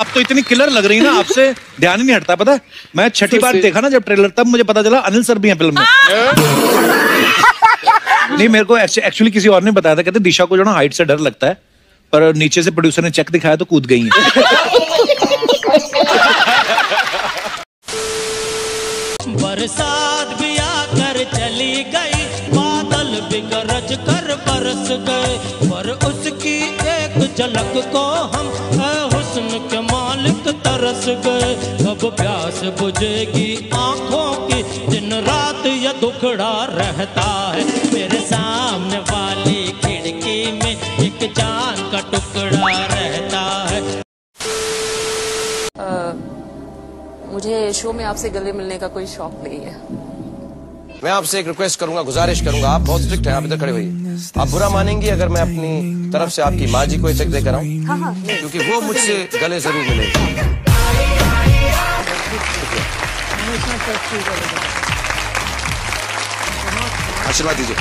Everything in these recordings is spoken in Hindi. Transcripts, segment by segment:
आप तो इतनी किलर लग रही है ना आपसे ध्यान ही नहीं हटता पता मैं छठी बार देखा ना जब ट्रेलर तब मुझे पता चला अनिल सर भी हैं फ़िल्म में। नहीं मेरे को एक्चुअली किसी और ने बताया था कहते दिशा को जो ना हाइट से डर लगता है पर नीचे से प्रोड्यूसर ने चेक दिखाया तो कूद गई है। बरसात भी आकर चली गई बादल भी गरज कर बरस गए पर उसकी एक झलक को हम गए कब प्यास बुझेगी आँखों की। दिन रात ये दुखड़ा रहता है। मेरे सामने वाली खिड़की में एक जान का टुकड़ा रहता है। आ, मुझे शो में आपसे गले मिलने का कोई शौक नहीं है। मैं आपसे एक रिक्वेस्ट करूँगा गुजारिश करूँगा। आप बहुत स्ट्रिक्ट हैं आप इधर खड़े हुई आप बुरा मानेंगी अगर मैं अपनी तरफ़ से आपकी माँ जी को चेक देकर आऊँ हाँ? हाँ क्योंकि वो मुझसे गले ज़रूर मिलेगी। आशीर्वाद दीजिए।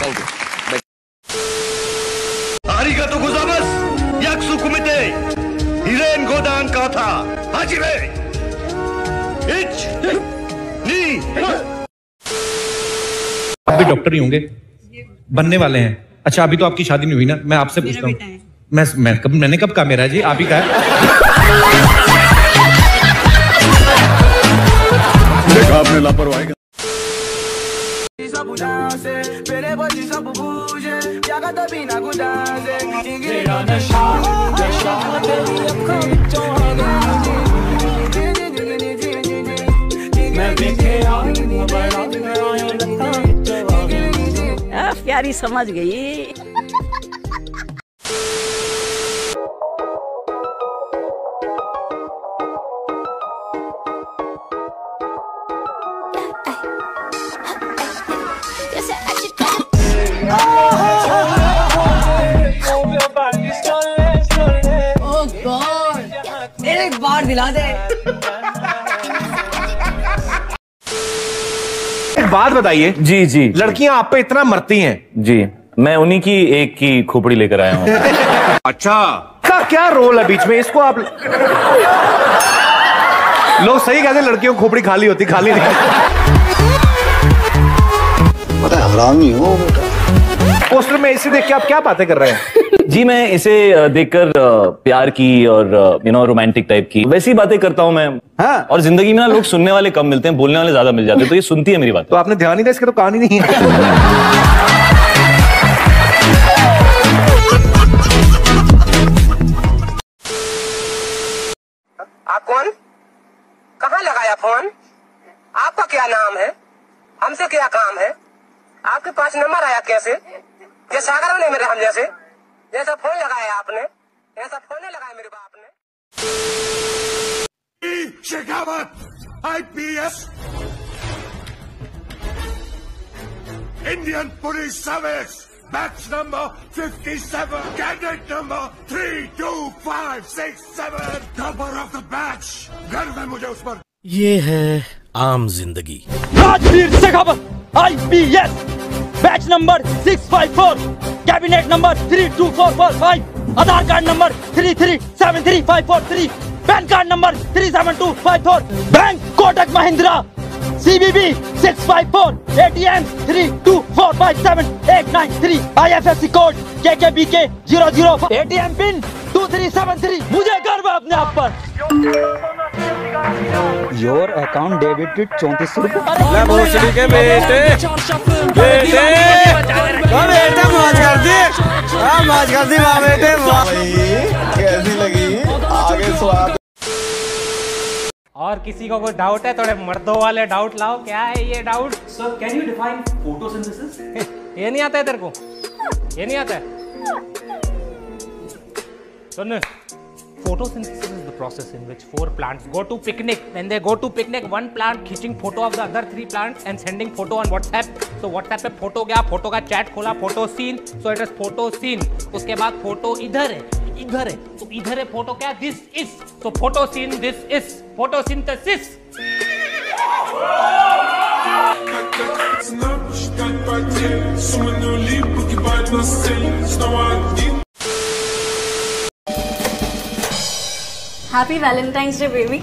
थैंक यू अरिगतो गुजामस यक कुमिते हिरेन गोदान काथा हाजिरे। इच नी। आप भी डॉक्टर ही होंगे। बनने वाले हैं। अच्छा अभी तो आपकी शादी नहीं हुई ना। मैं आपसे पूछता हूँ। मैं, मैं कब मैंने कब कहा मेरा? जी आप ही कहा देखा आपने लापरवाही आ, प्यारी समझ गई। एक बार दिला दे एक बात बताइए। जी जी। लड़कियाँ आप पे इतना मरती हैं। जी मैं उन्हीं की एक की खोपड़ी लेकर आया हूँ। अच्छा। का क्या रोल है बीच में? इसको आप लोग सही कहते हैं, लड़कियों की खोपड़ी खाली होती खाली नहीं। पोस्टर में इसे देख के आप क्या बातें कर रहे हैं? जी मैं इसे देखकर प्यार की और यू नो रोमांटिक टाइप की वैसी बातें करता हूँ मैं। हाँ। और ज़िंदगी में ना लोग सुनने वाले कम मिलते हैं बोलने वाले ज़्यादा मिल जाते हैं तो ये सुनती है मेरी बात। तो आपने ध्यान ही दिया इसके तो कहानी नहीं है। आप कौन? कहाँ लगाया फ़ोन? आपका क्या नाम है? हमसे क्या काम है? आपके पास नंबर आया कैसे? ये सागर ने मेरे हम जैसे। जैसा फ़ोन लगाया आपने। ऐसा फ़ोन नहीं लगाया मेरे बाप ने। Shekhawat IPS Indian police service batch number 57 cadet number 3256 topper of the batch गर्व है मुझे उस पर ये है आम ज़िंदगी। Rajveer Shekhawat IPS batch number 654 cabinet number 32445 Aadhaar card number 3373543 PAN card number 37254 bank Kotak Mahindra CBB 654 ATM 3245789 IFSC code K K B K zero zero A T M pin 2373 मुझे गर्व है अपने आप पर। योर अकाउंट डेबिटेड चौंतीस रुपए के बेटे बेटे बेटे मौज कर दी मौज कर दी वाह बेटे कैसी लगी आगे स्वाद और किसी को कोई डाउट है थोड़े मर्दों वाले डाउट लाओ क्या है ये doubt sir can you define photosynthesis ये नहीं आता है तेरे को ये नहीं आता है सुन photosynthesis is the process in which four plants go to picnic when they go to picnic one plant खींचिंग photo of the other three plants and sending photo on whatsapp so whatsapp पे photo गया photo का chat खोला photo scene so it is photo scene उसके बाद photo इधर है इधर है तो इधर है photo क्या this is so photo scene this is photosynthesis happy valentine's day baby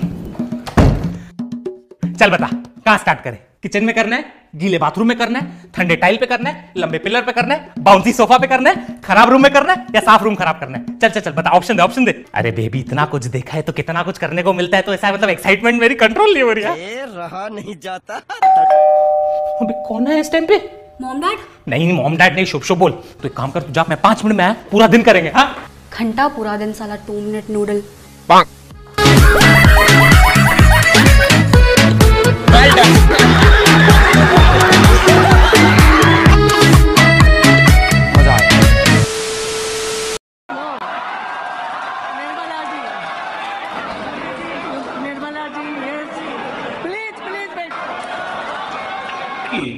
चल बता कहाँ स्टार्ट करें? किचन में करना है गीले बाथरूम में करना है ठंडे टाइल पे करना है लंबे पिलर पे करना है बाउंसी सोफा पे करना है खराब रूम में करना है या साफ़ रूम खराब करना है? चल चल चल बता ऑप्शन दे ऑप्शन दे। अरे बेबी इतना कुछ देखा है तो कितना कुछ करने को मिलता है तो ऐसा मतलब एक्साइटमेंट मेरी कंट्रोल नहीं हो रही है। रहा नहीं जाता। अबे कौन है इस टाइम पे? मॉम डैड नहीं मॉम डैड नहीं शुभ शुभ बोल। तो एक काम कर तू जा मैं पाँच मिनट में आया पूरा दिन करेंगे हाँ? घंटा पूरा दिन साला टू मिनट नूडल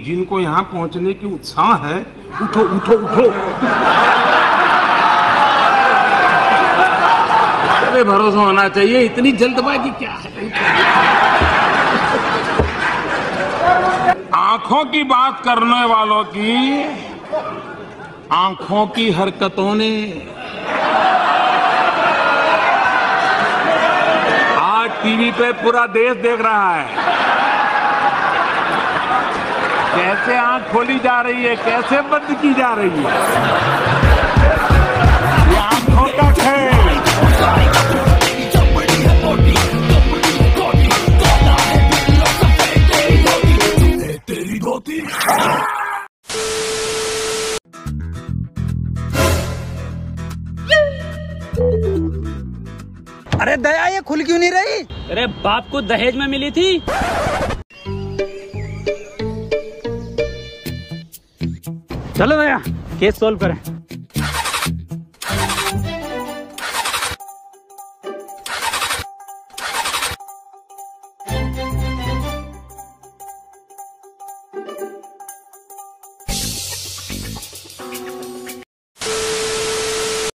जिनको यहाँ पहुँचने की उत्साह है उठो उठो उठो। अरे भरोसा होना चाहिए, इतनी जल्दबाजी क्या है? आँखों की बात करने वालों की आँखों की हरकतों ने आज टीवी पे पूरा देश देख रहा है। कैसे आँख खोली जा रही है, कैसे बंद की जा रही है? अरे दया, ये खुल क्यों नहीं रही? अरे बाप को दहेज में मिली थी। चलो दया केस सोल्व करें।